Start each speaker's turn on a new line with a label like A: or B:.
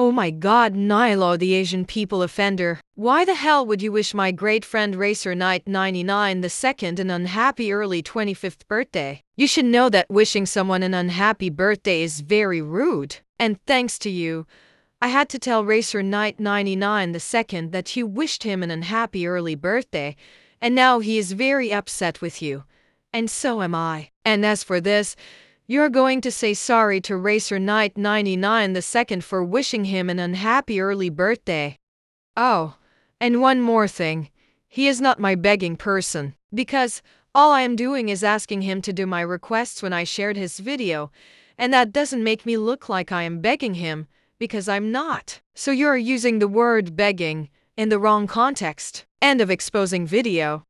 A: Oh my god, Nilo, the Asian people offender. Why the hell would you wish my great friend Racer Knight 99 the second an unhappy early 25th birthday? You should know that wishing someone an unhappy birthday is very rude. And thanks to you, I had to tell Racer Knight 99 the second that you wished him an unhappy early birthday, and now he is very upset with you. And so am I. And as for this, you're going to say sorry to Racer Knight 99 the second for wishing him an unhappy early birthday. Oh, and one more thing. He is not my begging person, because all I am doing is asking him to do my requests when I shared his video, and that doesn't make me look like I am begging him, because I'm not. So you're using the word begging in the wrong context. End of exposing video.